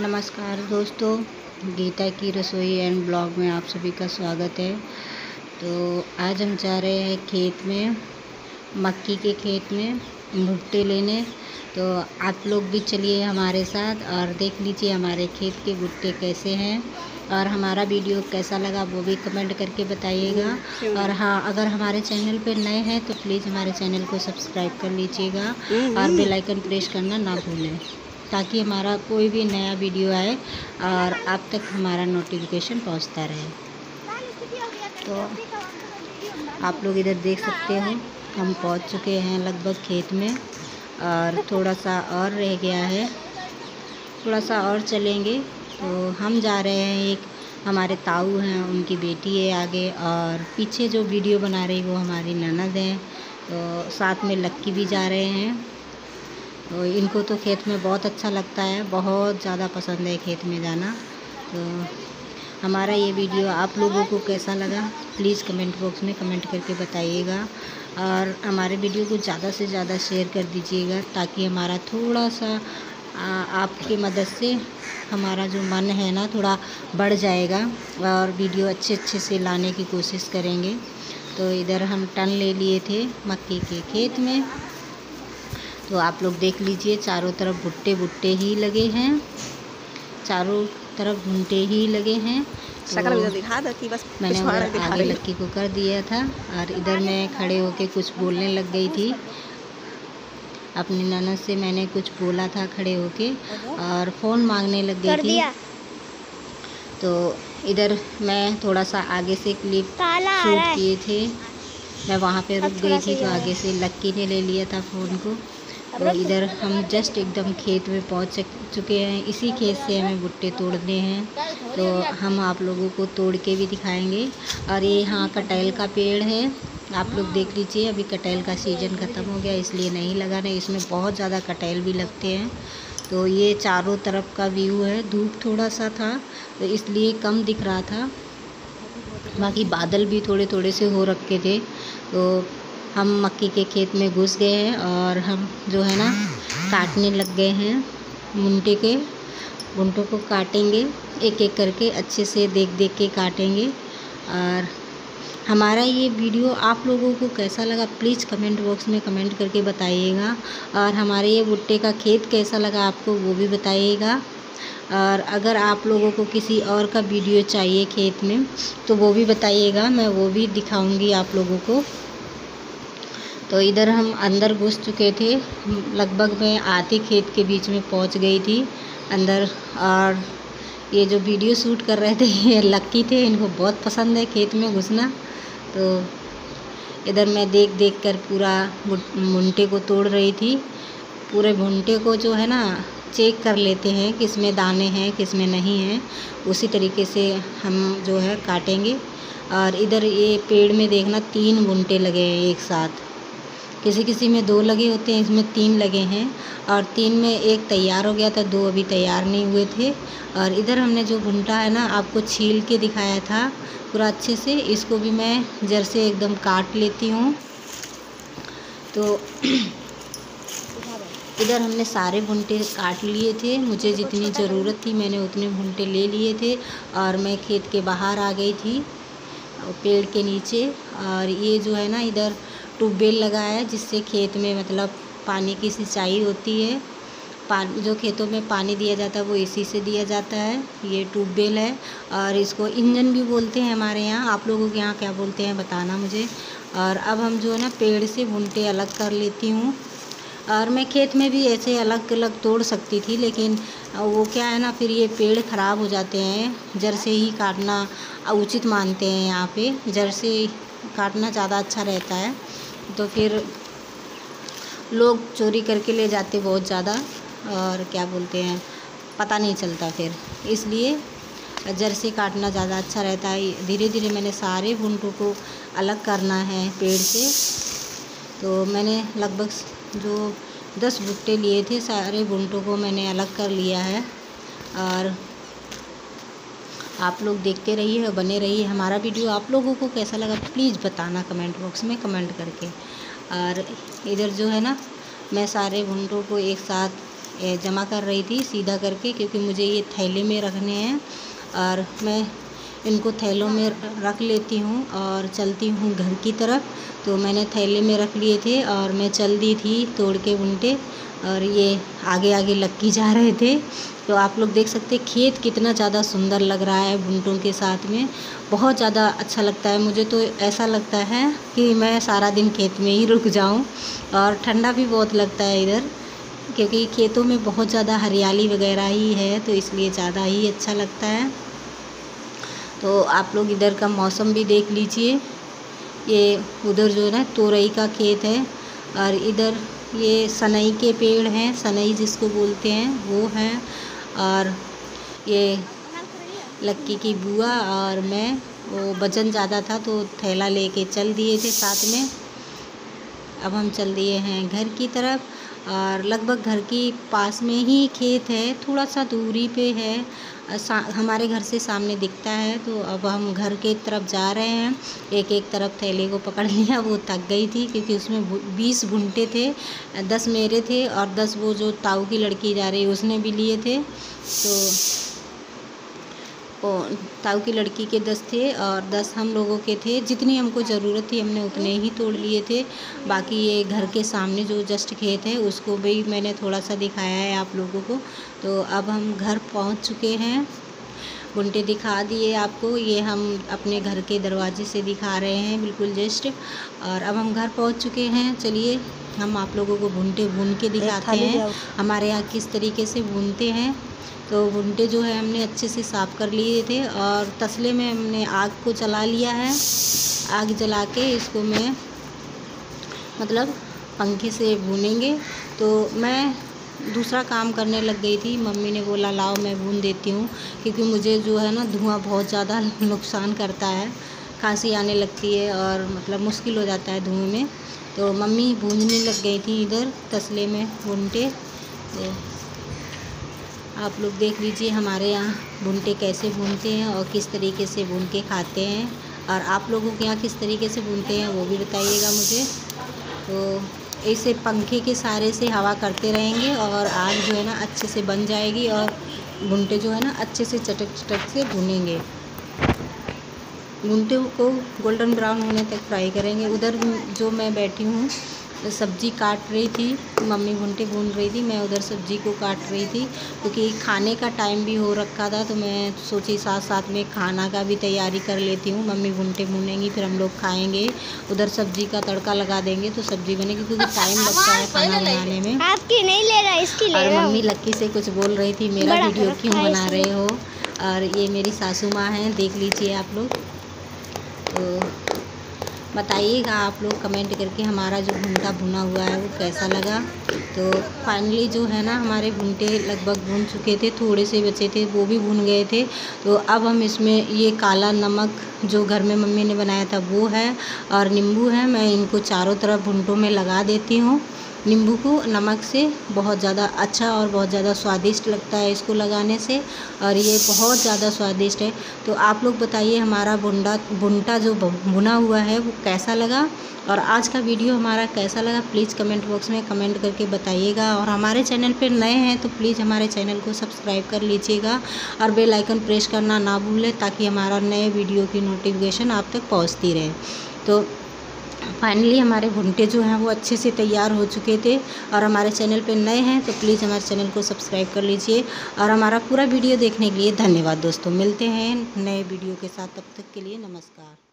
नमस्कार दोस्तों गीता की रसोई एंड ब्लॉग में आप सभी का स्वागत है। तो आज हम जा रहे हैं खेत में मक्की के खेत में भुट्टे लेने। तो आप लोग भी चलिए हमारे साथ और देख लीजिए हमारे खेत के भुट्टे कैसे हैं और हमारा वीडियो कैसा लगा वो भी कमेंट करके बताइएगा। और हाँ अगर हमारे चैनल पे नए हैं तो प्लीज़ हमारे चैनल को सब्सक्राइब कर लीजिएगा और बेल आइकन प्रेस करना ना भूलें। ताकि हमारा कोई भी नया वीडियो आए और आप तक हमारा नोटिफिकेशन पहुँचता रहे। तो आप लोग इधर देख सकते हो, हम पहुँच चुके हैं लगभग खेत में और थोड़ा सा और रह गया है। थोड़ा सा और चलेंगे। तो हम जा रहे हैं एक, हमारे ताऊ हैं, उनकी बेटी है आगे और पीछे जो वीडियो बना रही वो हमारी ननद हैं। तो साथ में लक्की भी जा रहे हैं। तो इनको तो खेत में बहुत अच्छा लगता है, बहुत ज़्यादा पसंद है खेत में जाना। तो हमारा ये वीडियो आप लोगों को कैसा लगा, प्लीज़ कमेंट बॉक्स में कमेंट करके बताइएगा। और हमारे वीडियो को ज़्यादा से ज़्यादा शेयर कर दीजिएगा, ताकि हमारा थोड़ा सा आपकी मदद से हमारा जो मन है ना, थोड़ा बढ़ जाएगा और वीडियो अच्छे अच्छे से लाने की कोशिश करेंगे। तो इधर हम टन ले लिए थे मक्की के खेत में। तो आप लोग देख लीजिए चारों तरफ़ भुट्टे भुट्टे ही लगे हैं। चारों तरफ़ भुट्टे ही लगे हैं। तो दिखा बस मैंने उधर आगे लक्की को कर दिया था और इधर मैं खड़े होके कुछ बोलने लग गई थी। अपनी ननद से मैंने कुछ बोला था खड़े होके और फ़ोन मांगने लग गई थी। तो इधर मैं थोड़ा सा आगे से क्लिप शूट किए थे। मैं वहाँ पे रुक गई थी तो आगे से लक्की ने ले लिया था फ़ोन को। तो इधर हम जस्ट एकदम खेत में पहुँच चुके हैं। इसी खेत से हमें भुट्टे तोड़ने हैं। तो हम आप लोगों को तोड़ के भी दिखाएँगे। और ये यहाँ कटहल का पेड़ है। आप लोग देख लीजिए, अभी कटहल का सीज़न ख़त्म हो गया, इसलिए नहीं लगा नहीं इसमें बहुत ज़्यादा कटहल भी लगते हैं। तो ये चारों तरफ़ का व्यू है। धूप थोड़ा सा था तो इसलिए कम दिख रहा था। बाकी बादल भी थोड़े थोड़े से हो रखे थे। तो हम मक्की के खेत में घुस गए हैं और हम जो है ना, काटने लग गए हैं मुंटे के। गुंटों को काटेंगे एक एक करके अच्छे से देख देख के काटेंगे। और हमारा ये वीडियो आप लोगों को कैसा लगा, प्लीज़ कमेंट बॉक्स में कमेंट करके बताइएगा। और हमारे ये भुट्टे का खेत कैसा लगा आपको, वो भी बताइएगा। और अगर आप लोगों को किसी और का वीडियो चाहिए खेत में तो वो भी बताइएगा, मैं वो भी दिखाऊँगी आप लोगों को। तो इधर हम अंदर घुस चुके थे। लगभग मैं आती खेत के बीच में पहुँच गई थी अंदर और ये जो वीडियो शूट कर रहे थे, ये लक्की थे। इनको बहुत पसंद है खेत में घुसना। तो इधर मैं देख देख कर पूरा भुंटे को तोड़ रही थी। पूरे भुंटे को जो है ना, चेक कर लेते हैं किसमें दाने हैं, किसमें नहीं हैं। उसी तरीके से हम जो है काटेंगे। और इधर ये पेड़ में देखना तीन भुंटे लगे हैं एक साथ। किसी किसी में दो लगे होते हैं, इसमें तीन लगे हैं और तीन में एक तैयार हो गया था, दो अभी तैयार नहीं हुए थे और इधर हमने जो घुंटा है ना, आपको छील के दिखाया था पूरा अच्छे से, इसको भी मैं जर से एकदम काट लेती हूँ। तो इधर हमने सारे भुंटे काट लिए थे, मुझे जितनी ज़रूरत थी मैंने उतने भुंटे ले लिए थे और मैं खेत के बाहर आ गई थी, पेड़ के नीचे और ये जो है ना, इधर ट्यूबवेल लगाया जिससे खेत में मतलब पानी की सिंचाई होती है। पानी, जो खेतों में पानी दिया जाता है, वो इसी से दिया जाता है। ये ट्यूबवेल है और इसको इंजन भी बोलते हैं हमारे यहाँ। आप लोगों के यहाँ क्या बोलते हैं बताना मुझे। और अब हम जो है ना, पेड़ से भुनटे अलग कर लेती हूँ। और मैं खेत में भी ऐसे अलग अलग तोड़ सकती थी, लेकिन वो क्या है ना, फिर ये पेड़ ख़राब हो जाते हैं। जड़ से ही काटना उचित मानते हैं यहाँ पे। जड़ से काटना ज़्यादा अच्छा रहता है। तो फिर लोग चोरी करके ले जाते बहुत ज़्यादा और क्या बोलते हैं, पता नहीं चलता फिर। इसलिए जर्सी काटना ज़्यादा अच्छा रहता है। धीरे धीरे मैंने सारे भुंटों को अलग करना है पेड़ से। तो मैंने लगभग जो दस भुट्टे लिए थे, सारे भुंटों को मैंने अलग कर लिया है। और आप लोग देखते रहिए और बने रहिए हमारा वीडियो। आप लोगों को कैसा लगा प्लीज़ बताना कमेंट बॉक्स में कमेंट करके। और इधर जो है ना, मैं सारे भुंटों को एक साथ जमा कर रही थी सीधा करके क्योंकि मुझे ये थैले में रखने हैं और मैं इनको थैलों में रख लेती हूँ और चलती हूँ घर की तरफ़। तो मैंने थैले में रख लिए थे और मैं चल दी थी तोड़ के बुनटे और ये आगे आगे लक्की जा रहे थे। तो आप लोग देख सकते हैं, खेत कितना ज़्यादा सुंदर लग रहा है बुनटों के साथ में। बहुत ज़्यादा अच्छा लगता है। मुझे तो ऐसा लगता है कि मैं सारा दिन खेत में ही रुक जाऊँ और ठंडा भी बहुत लगता है इधर, क्योंकि खेतों में बहुत ज़्यादा हरियाली वगैरह ही है तो इसलिए ज़्यादा ही अच्छा लगता है। तो आप लोग इधर का मौसम भी देख लीजिए। ये उधर जो है तोरई का खेत है और इधर ये सनई के पेड़ हैं, सनई जिसको बोलते हैं, वो हैं। और ये लक्की की बुआ और मैं, वो वज़न ज़्यादा था तो थैला लेके चल दिए थे साथ में। अब हम चल दिए हैं घर की तरफ़। और लगभग घर के पास में ही खेत है, थोड़ा सा दूरी पे है। हमारे घर से सामने दिखता है तो अब हम घर के तरफ़ जा रहे हैं। एक एक तरफ़ थैले को पकड़ लिया, वो थक गई थी, क्योंकि उसमें बीस घुंटे थे, दस मेरे थे, और दस वो जो ताऊ की लड़की जा रही, उसने भी लिए थे। तो ताऊ की लड़की के दस थे और दस हम लोगों के थे। जितनी हमको ज़रूरत थी हमने उतने ही तोड़ लिए थे। बाकी ये घर के सामने जो जस्ट खेत है उसको भी मैंने थोड़ा सा दिखाया है आप लोगों को। तो अब हम घर पहुँच चुके हैं। गुंटे दिखा दिए आपको। ये हम अपने घर के दरवाजे से दिखा रहे हैं बिल्कुल जस्ट। और अब हम घर पहुँच चुके हैं। चलिए हम आप लोगों को भुनटे भून के दिखाते हैं। हमारे यहाँ किस तरीके से भूनते हैं। तो भुंटे जो है, हमने अच्छे से साफ़ कर लिए थे और तसले में हमने आग को जला लिया है। आग जला के इसको मैं मतलब पंखे से भूनेंगे। तो मैं दूसरा काम करने लग गई थी। मम्मी ने बोला, लाओ, मैं भून देती हूँ। क्योंकि मुझे जो है ना, धुआँ बहुत ज़्यादा नुकसान करता है। खांसी आने लगती है और मतलब मुश्किल हो जाता है धुएँ में। तो मम्मी भूनने लग गई थी इधर तसले में भुनटे तो आप लोग देख लीजिए हमारे यहाँ भुनटे कैसे भूनते हैं और किस तरीके से भून के खाते हैं और आप लोगों के यहाँ किस तरीके से भूनते हैं वो भी बताइएगा मुझे। तो ऐसे पंखे के सारे से हवा करते रहेंगे और आग जो है ना अच्छे से बन जाएगी और भुनटे जो है ना अच्छे से चटक चटक से भुनेंगे। भुनटे को गोल्डन ब्राउन होने तक फ्राई करेंगे। उधर जो मैं बैठी हूँ सब्ज़ी काट रही थी। मम्मी भुनटे भून रही थी। मैं उधर सब्ज़ी को काट रही थी क्योंकि खाने का टाइम भी हो रखा था तो मैं सोची साथ साथ में खाना का भी तैयारी कर लेती हूँ। मम्मी भुनटे भूनेंगी फिर हम लोग खाएँगे। उधर सब्ज़ी का तड़का लगा देंगे तो सब्ज़ी बनेगी क्योंकि टाइम लगता है खाना बनाने में। आपकी नहीं ले रहा इसकी ले और मम्मी लक्की से कुछ बोल रही थी मेरा वीडियो क्यों बना रहे हो? और ये मेरी सासू माँ हैं देख लीजिए आप लोग। तो बताइएगा आप लोग कमेंट करके हमारा जो भुंटा भुना हुआ है वो कैसा लगा। तो फाइनली जो है ना हमारे भुंटे लगभग भुन चुके थे, थोड़े से बचे थे, वो भी भुन गए थे। तो अब हम इसमें ये काला नमक जो घर में मम्मी ने बनाया था वो है और नींबू है, मैं इनको चारों तरफ़ भुंटों में लगा देती हूँ। नींबू को नमक से बहुत ज़्यादा अच्छा और बहुत ज़्यादा स्वादिष्ट लगता है इसको लगाने से, और ये बहुत ज़्यादा स्वादिष्ट है। तो आप लोग बताइए हमारा बुंडा बुनटा जो बुना हुआ है वो कैसा लगा? और आज का वीडियो हमारा कैसा लगा? प्लीज़ कमेंट बॉक्स में कमेंट करके बताइएगा। और हमारे चैनल पर नए हैं तो प्लीज़ हमारे चैनल को सब्सक्राइब कर लीजिएगा। और बेल आइकन प्रेस करना ना भूलें ताकि हमारा नए वीडियो की नोटिफिकेशन आप तक पहुँचती रहे। तो फाइनली हमारे घुंटे जो हैं वो अच्छे से तैयार हो चुके थे। और हमारे चैनल पे नए हैं तो प्लीज़ हमारे चैनल को सब्सक्राइब कर लीजिए। और हमारा पूरा वीडियो देखने के लिए धन्यवाद दोस्तों। मिलते हैं नए वीडियो के साथ। तब तक के लिए नमस्कार।